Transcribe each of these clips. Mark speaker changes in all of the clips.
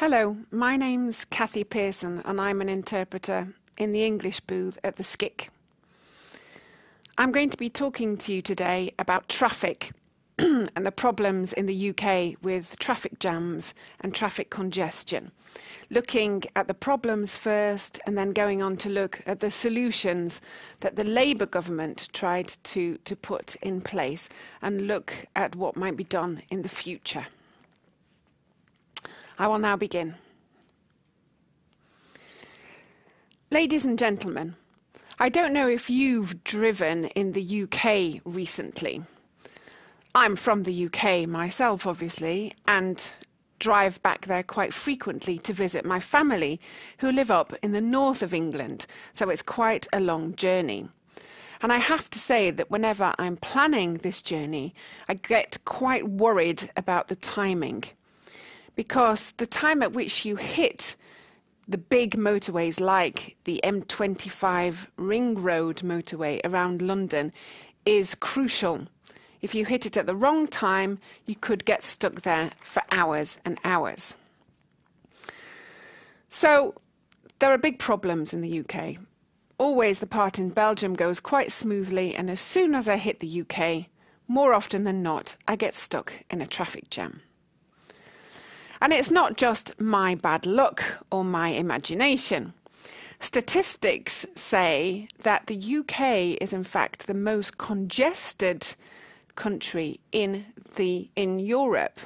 Speaker 1: Hello, my name's Kathy Pearson and I'm an interpreter in the English booth at the SCIC. I'm going to be talking to you today about traffic and the problems in the UK with traffic jams and traffic congestion. Looking at the problems first and then going on to look at the solutions that the Labour government tried to, to put in place and look at what might be done in the future. I will now begin. Ladies and gentlemen, I don't know if you've driven in the UK recently. I'm from the UK myself, obviously, and drive back there quite frequently to visit my family who live up in the north of England, so it's quite a long journey. And I have to say that whenever I'm planning this journey, I get quite worried about the timing because the time at which you hit the big motorways like the M25 Ring Road motorway around London is crucial. If you hit it at the wrong time, you could get stuck there for hours and hours. So, there are big problems in the UK. Always the part in Belgium goes quite smoothly, and as soon as I hit the UK, more often than not, I get stuck in a traffic jam. And it's not just my bad luck or my imagination. Statistics say that the UK is in fact the most congested country in the in Europe.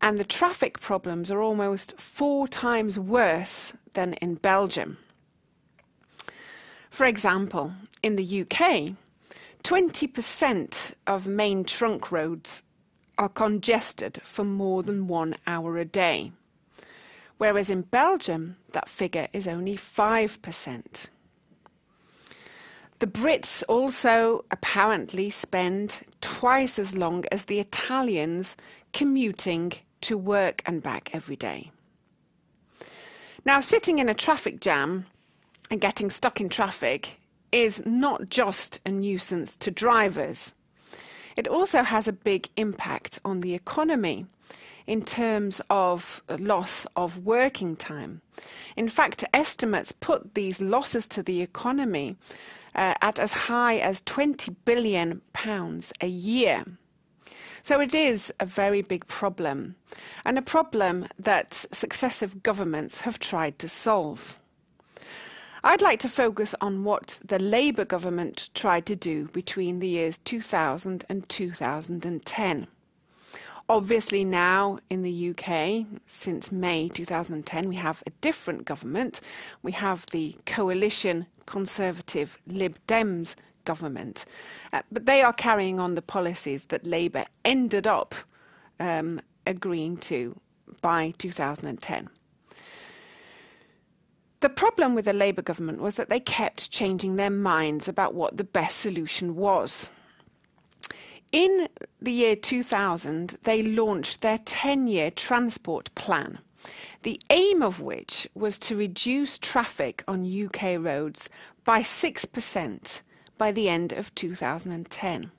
Speaker 1: And the traffic problems are almost four times worse than in Belgium. For example, in the UK, 20% of main trunk roads are congested for more than one hour a day, whereas in Belgium that figure is only 5%. The Brits also apparently spend twice as long as the Italians commuting to work and back every day. Now, sitting in a traffic jam and getting stuck in traffic is not just a nuisance to drivers. It also has a big impact on the economy in terms of loss of working time. In fact, estimates put these losses to the economy uh, at as high as 20 billion pounds a year. So it is a very big problem, and a problem that successive governments have tried to solve. I'd like to focus on what the Labour government tried to do between the years 2000 and 2010. Obviously, now in the UK, since May 2010, we have a different government. We have the coalition Conservative Lib Dems government. Uh, but they are carrying on the policies that Labour ended up um, agreeing to by 2010. The problem with the Labour government was that they kept changing their minds about what the best solution was. In the year 2000, they launched their 10 year transport plan, the aim of which was to reduce traffic on UK roads by 6% by the end of 2010.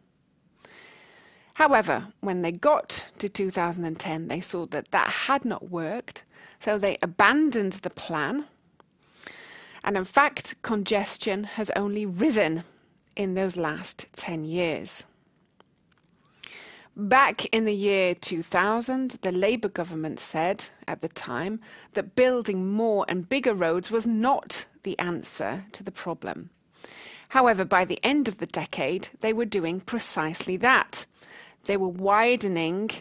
Speaker 1: However, when they got to 2010, they saw that that had not worked, so they abandoned the plan and in fact, congestion has only risen in those last 10 years. Back in the year 2000, the Labour government said at the time that building more and bigger roads was not the answer to the problem. However, by the end of the decade, they were doing precisely that. They were widening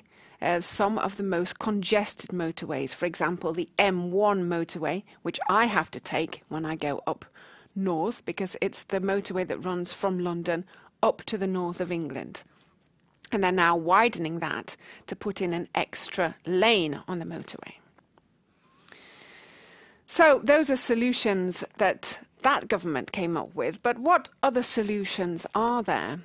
Speaker 1: Uh, some of the most congested motorways. For example, the M1 motorway, which I have to take when I go up north because it's the motorway that runs from London up to the north of England. And they're now widening that to put in an extra lane on the motorway. So, those are solutions that that government came up with. But what other solutions are there?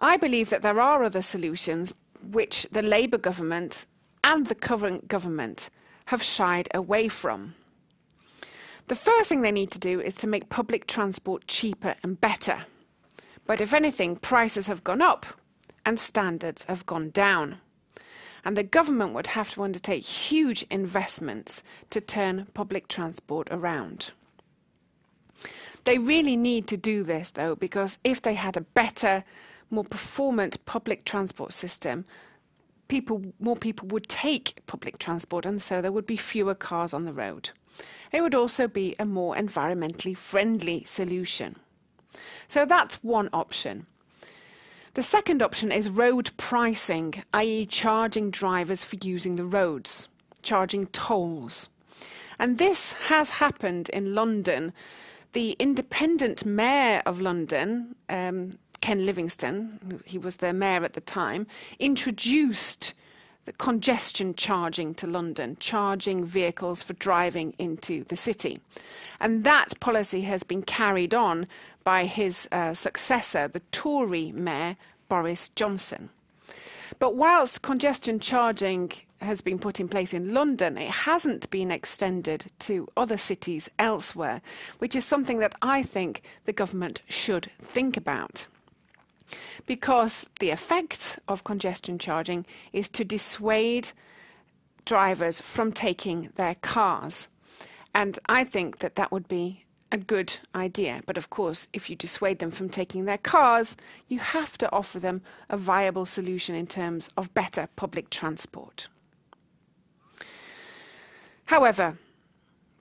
Speaker 1: I believe that there are other solutions, which the Labour government and the current government have shied away from. The first thing they need to do is to make public transport cheaper and better. But if anything, prices have gone up and standards have gone down. and the government would have to undertake huge investments to turn public transport around. They really need to do this, though, because if they had a better, more performant public transport system, people, more people would take public transport, and so there would be fewer cars on the road. It would also be a more environmentally friendly solution. So that's one option. The second option is road pricing, i.e., charging drivers for using the roads, charging tolls. And this has happened in London. The independent mayor of London, um, Ken Livingstone, he was the mayor at the time, introduced the congestion charging to London, charging vehicles for driving into the city. And that policy has been carried on by his uh, successor, the Tory mayor, Boris Johnson. But whilst congestion charging has been put in place in London, it hasn't been extended to other cities elsewhere, which is something that I think the government should think about because the effect of congestion charging is to dissuade drivers from taking their cars. And I think that that would be a good idea. But of course, if you dissuade them from taking their cars, you have to offer them a viable solution in terms of better public transport. However,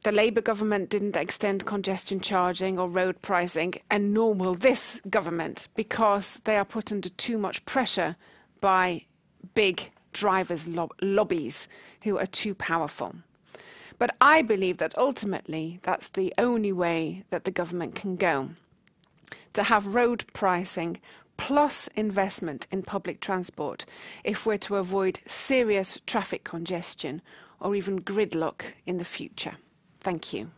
Speaker 1: the Labour government didn't extend congestion charging or road pricing, and nor will this government because they are put under too much pressure by big drivers' lob- lobbies who are too powerful. But I believe that ultimately that's the only way that the government can go to have road pricing plus investment in public transport if we're to avoid serious traffic congestion or even gridlock in the future. Thank you.